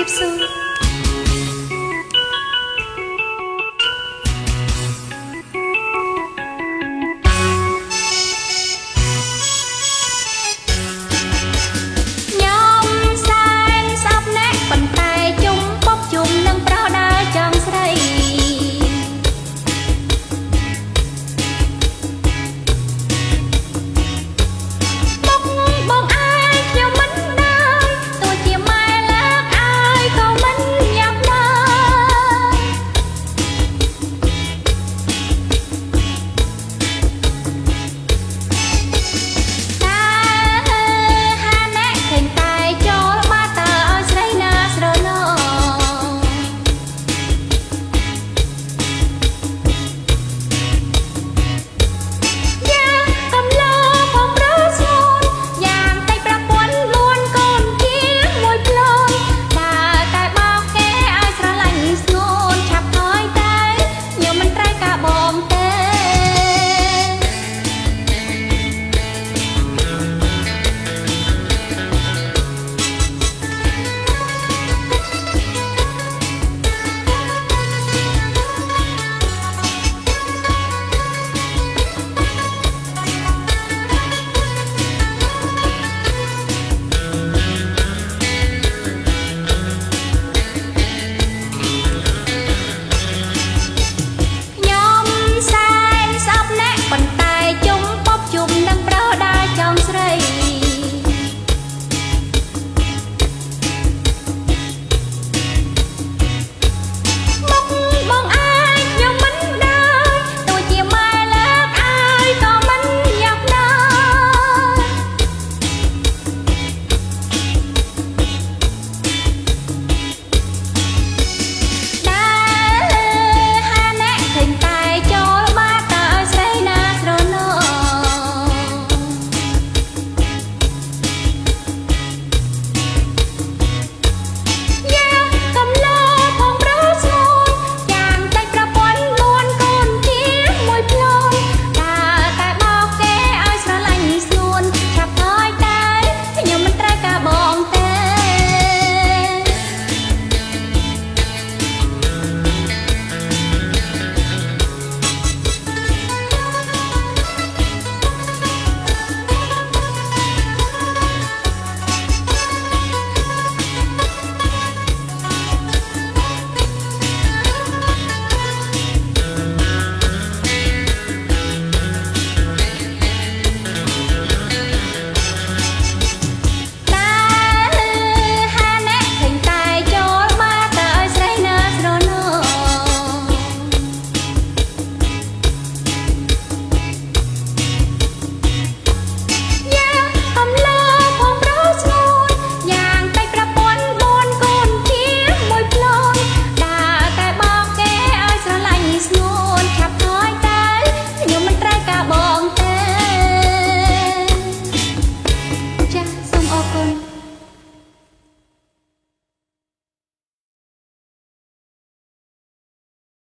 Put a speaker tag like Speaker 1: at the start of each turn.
Speaker 1: keep soon.